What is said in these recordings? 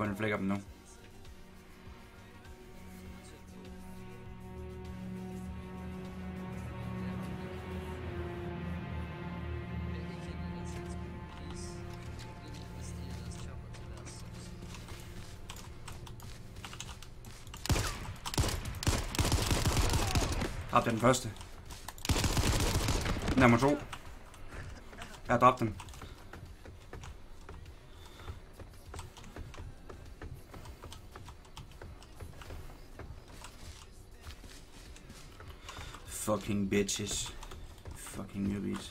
con el flag up no. Dræbte den første. Nummer to. Jeg har dræbt dem. Fucking bitches. Fucking newbies.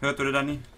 Hörst du?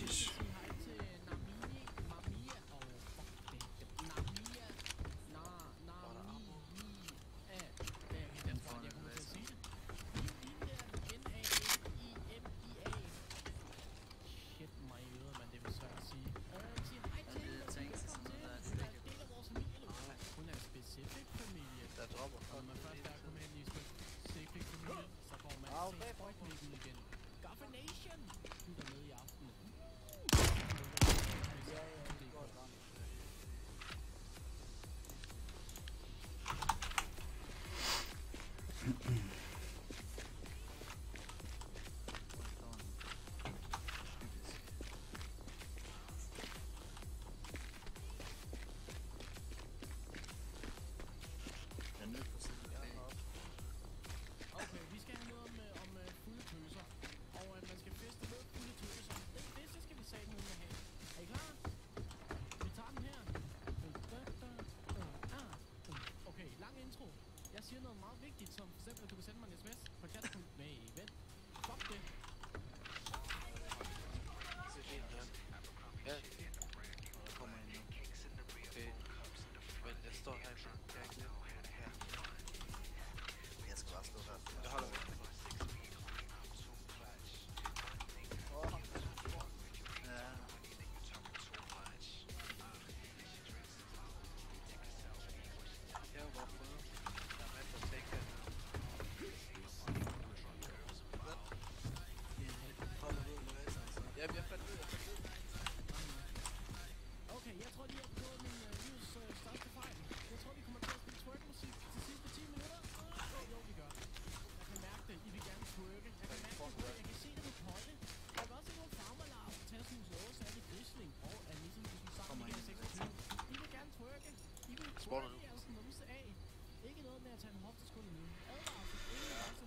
matches.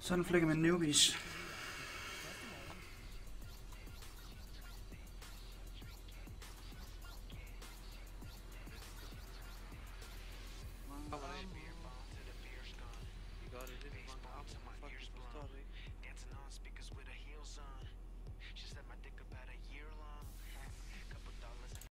Sådan flækker man newbies.